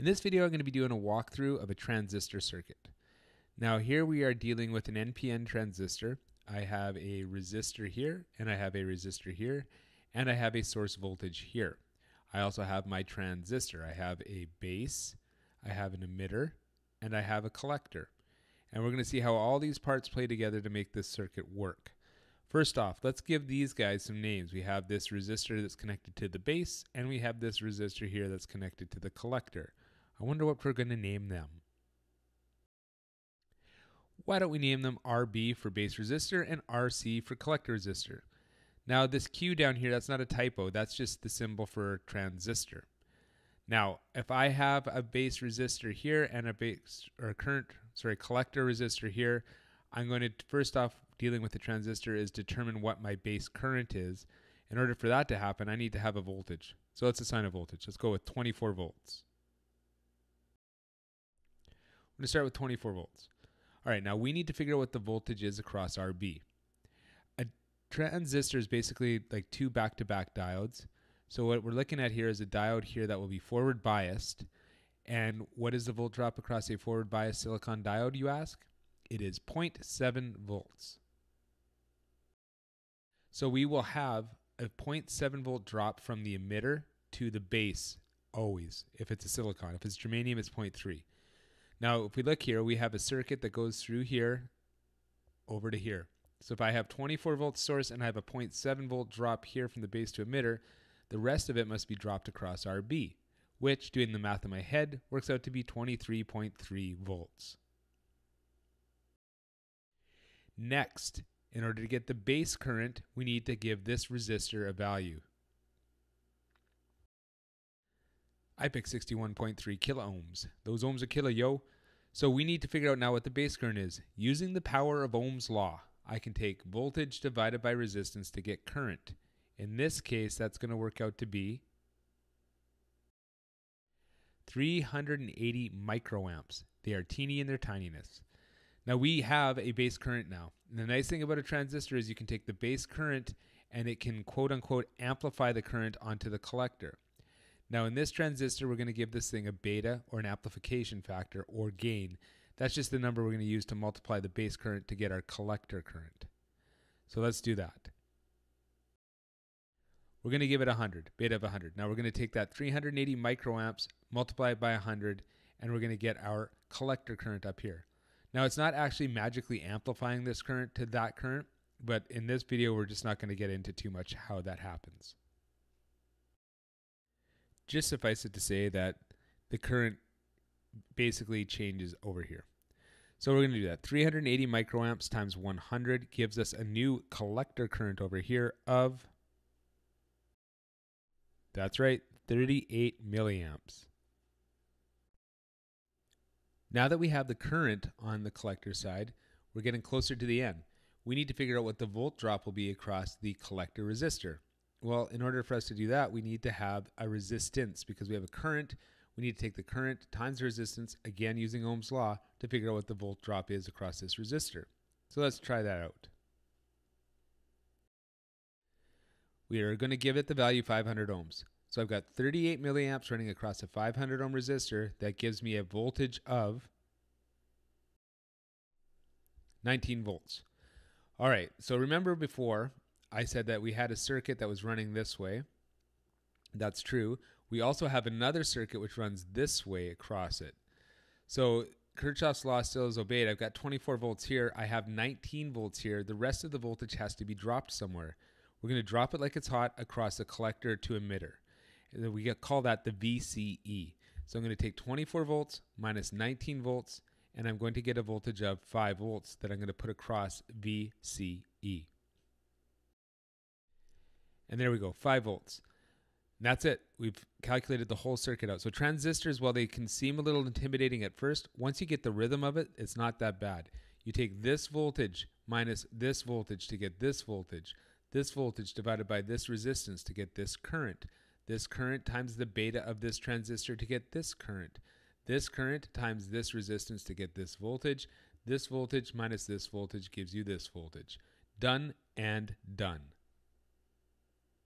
In this video, I'm going to be doing a walkthrough of a transistor circuit. Now here we are dealing with an NPN transistor. I have a resistor here, and I have a resistor here, and I have a source voltage here. I also have my transistor. I have a base, I have an emitter, and I have a collector. And we're going to see how all these parts play together to make this circuit work. First off, let's give these guys some names. We have this resistor that's connected to the base, and we have this resistor here that's connected to the collector. I wonder what we're going to name them. Why don't we name them RB for base resistor and RC for collector resistor? Now this Q down here, that's not a typo, that's just the symbol for transistor. Now, if I have a base resistor here and a base or current, sorry, collector resistor here, I'm going to first off dealing with the transistor is determine what my base current is. In order for that to happen, I need to have a voltage. So let's assign a voltage. Let's go with 24 volts. Going to start with 24 volts. All right, now we need to figure out what the voltage is across RB. A transistor is basically like two back-to-back -back diodes. So what we're looking at here is a diode here that will be forward biased. And what is the volt drop across a forward biased silicon diode, you ask? It is 0.7 volts. So we will have a 0.7 volt drop from the emitter to the base always if it's a silicon. If it's germanium, it's 0.3. Now, if we look here, we have a circuit that goes through here over to here. So if I have 24 volt source and I have a 0.7 volt drop here from the base to emitter, the rest of it must be dropped across RB, which, doing the math in my head, works out to be 23.3 volts. Next, in order to get the base current, we need to give this resistor a value. I picked 61.3 kilo ohms. Those ohms are kilo, yo. So we need to figure out now what the base current is. Using the power of Ohm's law, I can take voltage divided by resistance to get current. In this case, that's going to work out to be 380 microamps. They are teeny in their tininess. Now we have a base current now. And the nice thing about a transistor is you can take the base current and it can quote unquote amplify the current onto the collector. Now in this transistor, we're going to give this thing a beta or an amplification factor or gain. That's just the number we're going to use to multiply the base current to get our collector current. So let's do that. We're going to give it 100, beta of 100. Now we're going to take that 380 microamps, multiply it by 100, and we're going to get our collector current up here. Now it's not actually magically amplifying this current to that current, but in this video we're just not going to get into too much how that happens. Just suffice it to say that the current basically changes over here. So we're going to do that. 380 microamps times 100 gives us a new collector current over here of that's right, 38 milliamps. Now that we have the current on the collector side, we're getting closer to the end. We need to figure out what the volt drop will be across the collector resistor. Well, in order for us to do that, we need to have a resistance because we have a current. We need to take the current times the resistance, again using Ohm's law, to figure out what the volt drop is across this resistor. So let's try that out. we are going to give it the value 500 ohms. So I've got 38 milliamps running across a 500 ohm resistor that gives me a voltage of 19 volts. All right, so remember before I said that we had a circuit that was running this way. That's true. We also have another circuit which runs this way across it. So Kirchhoff's law still is obeyed. I've got 24 volts here. I have 19 volts here. The rest of the voltage has to be dropped somewhere. We're going to drop it like it's hot across the collector to emitter. And we call that the VCE. So I'm going to take 24 volts minus 19 volts, and I'm going to get a voltage of 5 volts that I'm going to put across VCE. And there we go, 5 volts. And that's it. We've calculated the whole circuit out. So transistors, while they can seem a little intimidating at first, once you get the rhythm of it, it's not that bad. You take this voltage minus this voltage to get this voltage this voltage divided by this resistance to get this current. This current times the beta of this transistor to get this current. This current times this resistance to get this voltage. This voltage minus this voltage gives you this voltage. Done and done.